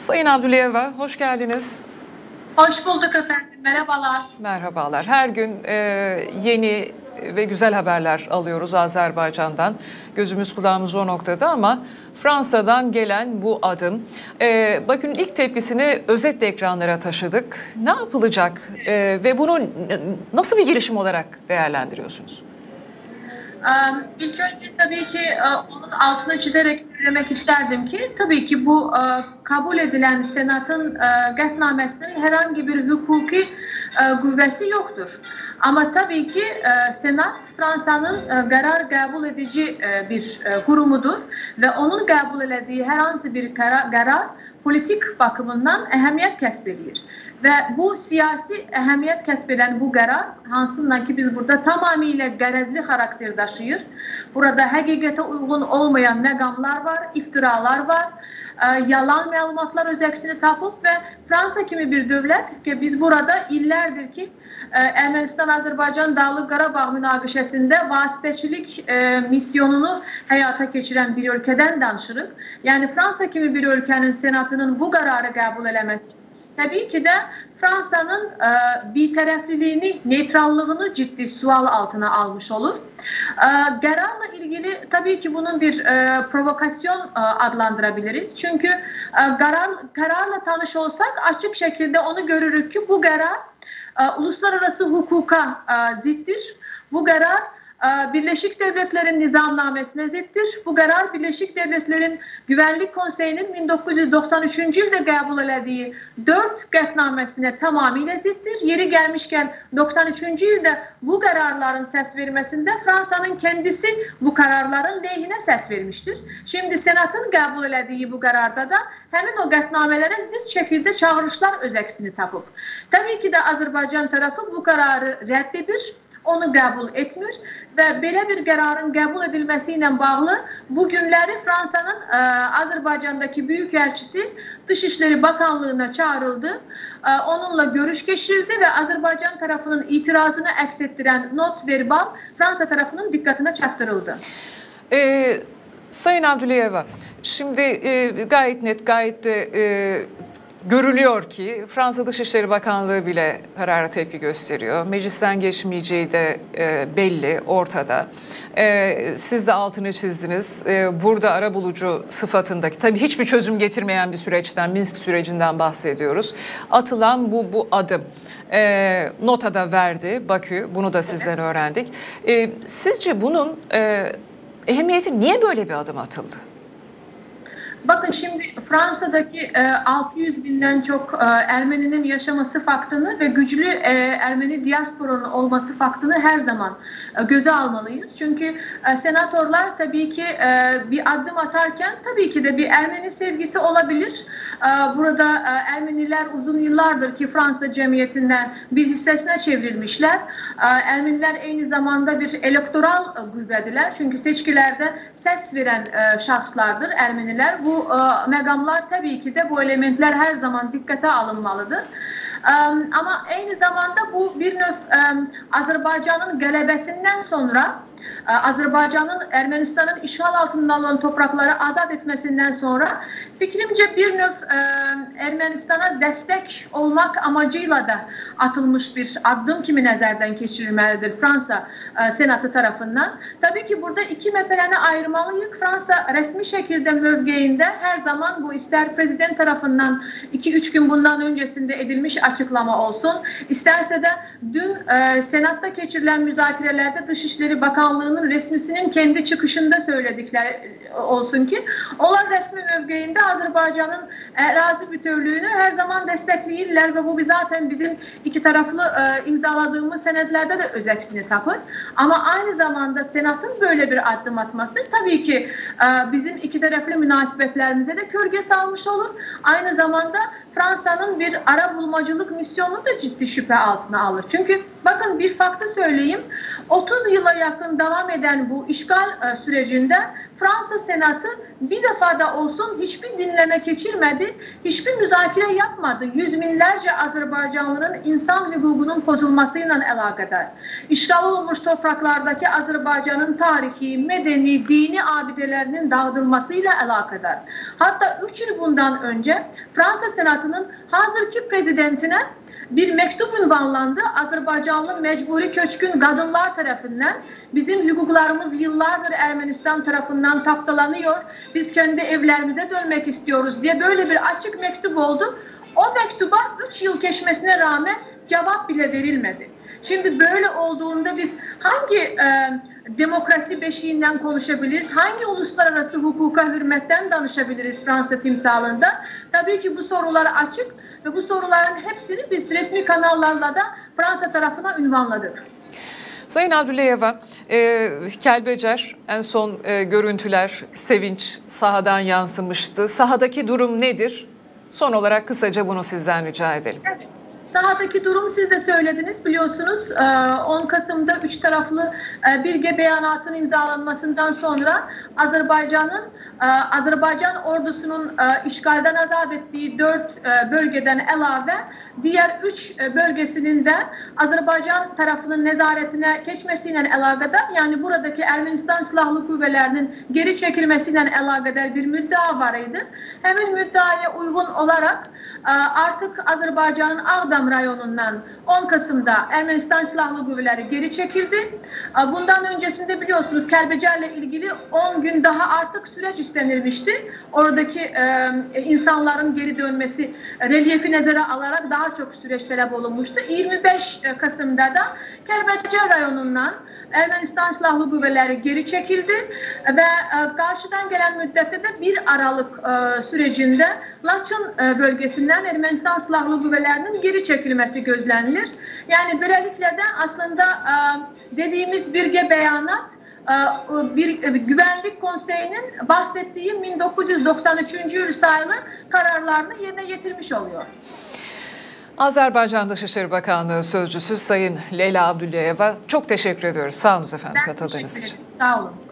Sayın Abdüleyeva hoş geldiniz. Hoş bulduk efendim. Merhabalar. Merhabalar. Her gün e, yeni ve güzel haberler alıyoruz Azerbaycan'dan. Gözümüz kulağımız o noktada ama Fransa'dan gelen bu adım. E, Bakü'nün ilk tepkisini özetle ekranlara taşıdık. Ne yapılacak e, ve bunu nasıl bir girişim olarak değerlendiriyorsunuz? İlk önce tabii ki e, onun altını çizerek söylemek isterdim ki tabii ki bu e, kabul edilen senatın e, qətnaməsinin herhangi bir hukuki qüvvəsi yoktur. Ama tabii ki senat Fransa'nın karar kabul edici bir kurumudur ve onun kabul ettiği herhangi bir karar politik bakımından ehemmiyet kəsb edir. Və bu siyasi əhəmiyyət kəsb edən bu qərar, hansından ki biz burada tamamilə qərəzli xarakter daşıyır. Burada həqiqətə uyğun olmayan məqamlar var, iftiralar var, yalan məlumatlar öz əksini tapıb və Fransa kimi bir dövlət ki biz burada illərdir ki Ermənistan-Azərbaycan Dağlıq Qarabağ münaqişəsində vasitəçilik e, misyonunu həyata keçirən bir ölkədən danışırıq. Yəni Fransa kimi bir ölkənin senatının bu qərarı qəbul eləməsi tabii ki de Fransa'nın e, bir tarafliliğini, neytrallığını ciddi sual altına almış olur. E, kararla ilgili tabii ki bunun bir e, provokasyon e, adlandırabiliriz. Çünkü e, karar, kararla tanış olsak açık şekilde onu görürük ki bu karar e, uluslararası hukuka e, zittir. Bu karar Birleşik Devletler'in nizamnamesine ziddir. Bu qərar Birleşik Devletler'in Güvenlik Konseyi'nin 1993. ildə qəbul elədiyi 4 qətnaməsinə tamamilə ziddir. Yeri gəlmişkən 93-cü ildə bu qərarların səs verməsində Fransanın kendisi bu qərarların lehinə səs vermişdir. Şimdi Senatın qəbul elədiyi bu qərarda da həmin o qətnamələrə zid şəkildə çağırışlar öz əksini tapıb. Təbii ki də Azərbaycan tərəfi bu qərarı rədd edir onu kabul etmir ve belə bir qərarın qəbul edilməsi ilə bağlı bu günləri Fransanın ə, e, Azərbaycandakı büyükelçisi Dışişleri Bakanlığı'na çağrıldı. Ə, e, onunla görüş geçirildi ve Azerbaycan tarafının itirazını əks ettiren not verbal Fransa tarafının dikkatine çaktırıldı. Ee, Sayın Abdüleyeva, şimdi e, gayet net, gayet de e, Görülüyor ki Fransa Dışişleri Bakanlığı bile karara tepki gösteriyor. Meclisten geçmeyeceği de e, belli, ortada. E, siz de altını çizdiniz. E, burada ara bulucu sıfatındaki, tabii hiçbir çözüm getirmeyen bir süreçten, Minsk sürecinden bahsediyoruz. Atılan bu, bu adım. E, nota verdi Bakü, bunu da sizden öğrendik. E, sizce bunun e, ehemmiyeti niye böyle bir adım atıldı? Bakın şimdi Fransa'daki e, 600 binden çok e, Ermeninin yaşaması faktını ve güçlü e, Ermeni diasporanın olması faktını her zaman e, göze almalıyız. Çünkü e, senatörler tabii ki e, bir adım atarken tabii ki de bir Ermeni sevgisi olabilir. Burada e, Ermənilər uzun yıllardır ki, Fransa cəmiyyətindən bir hissəsinə çevrilmişlər. Ermənilər eyni zamanda bir elektoral e, qüvvədirlər. Çünki seçkilərdə səs verən e, şəxslardır ermənilər. Bu məqamlar təbii ki də bu elementlər hər zaman diqqətə alınmalıdır. Amma eyni zamanda bu bir növ Azərbaycanın qələbəsindən sonra Azerbaycan'ın Ermenistan'ın işgal altında olan toprakları azat etmesinden sonra fikrimce bir növ e, Ermenistan'a destek olmak amacıyla da atılmış bir adım kimi nəzərdən keçirilməlidir Fransa e, Senatı tarafından. Tabii ki burada iki meseleni ayırmalıyız. Fransa resmi şekilde mövqeyinde her zaman bu ister prezident tarafından 2-3 gün bundan öncesinde edilmiş açıklama olsun. isterse de dün e, Senat'ta geçirilen müzakerelerde Dışişleri Bakanlığı'nın Bakanlığı'nın resmisinin kendi çıkışında söyledikler olsun ki olan resmi mövqeyinde Azerbaycan'ın erazi bütünlüğünü her zaman destekleyirler ve bu zaten bizim iki taraflı e, imzaladığımız senetlerde de özeksini tapır. Ama aynı zamanda Senat'ın böyle bir adım atması tabii ki e, bizim iki taraflı münasebetlerimize de kölge salmış olur. Aynı zamanda Fransa'nın bir ara bulmacılık misyonu da ciddi şüphe altına alır. Çünkü bakın bir faktı söyleyeyim. 30 yıla yakın devam eden bu işgal e, sürecinde Fransa Senatı bir defa da olsun hiçbir dinleme geçirmedi, hiçbir müzakere yapmadı. Yüz binlerce Azerbaycanlıların insan hukukunun bozulmasıyla alakadar. İşgal olmuş topraklardaki Azerbaycan'ın tarihi, medeni, dini abidelerinin dağıtılmasıyla alakadar. Hatta 3 yıl bundan önce Fransa Senatı'nın hazırki prezidentine bir mektup ünvanlandı. Azerbaycanlı mecburi köçkün kadınlar tarafından bizim hukuklarımız yıllardır Ermenistan tarafından taptalanıyor. Biz kendi evlerimize dönmek istiyoruz diye böyle bir açık mektup oldu. O mektuba 3 yıl geçmesine rağmen cevap bile verilmedi. Şimdi böyle olduğunda biz hangi e, demokrasi beşiğinden konuşabiliriz? Hangi uluslararası hukuka hürmetten danışabiliriz Fransa timsalında? Tabii ki bu sorular açık ve bu soruların hepsini biz resmi kanallarla da Fransa tarafına ünvanladık. Sayın Abdüleyeva, e, Kelbecer en son e, görüntüler sevinç sahadan yansımıştı. Sahadaki durum nedir? Son olarak kısaca bunu sizden rica edelim. Evet. Sahadaki durum siz de söylediniz biliyorsunuz. 10 Kasım'da üç taraflı birge beyanatın imzalanmasından sonra Azerbaycan'ın Azerbaycan ordusunun işgalden azat ettiği dört bölgeden elave diğer üç bölgesinin de Azerbaycan tarafının nezaretine geçmesiyle alakadar yani buradaki Ermenistan Silahlı Kuvvelerinin geri çekilmesiyle alakadar bir müddea var idi. Hemen müddeaya uygun olarak ee, artık Azerbaycan'ın Ağdam rayonundan 10 Kasım'da Ermenistan Silahlı Kuvvetleri geri çekildi. Ee, bundan öncesinde biliyorsunuz Kelbecer'le ilgili 10 gün daha artık süreç istenilmişti. Oradaki e, insanların geri dönmesi relyefi nezere alarak daha çok süreç talep olunmuştu. 25 Kasım'da da Kelbecer rayonundan Ermenistan Silahlı Kuvvetleri geri çekildi ve e, karşıdan gelen müddette de 1 Aralık e, sürecinde Laçın e, bölgesinden Ermenistan Silahlı Kuvvetleri'nin geri çekilmesi gözlenilir. Yani böylelikle de aslında dediğimiz birge beyanat bir güvenlik konseyinin bahsettiği 1993. yıl sayılı kararlarını yerine getirmiş oluyor. Azerbaycan Dışişleri Bakanlığı Sözcüsü Sayın Leyla Abdüllayev'a çok teşekkür ediyoruz. Sağ olun efendim ben katıldığınız için. Sağ olun.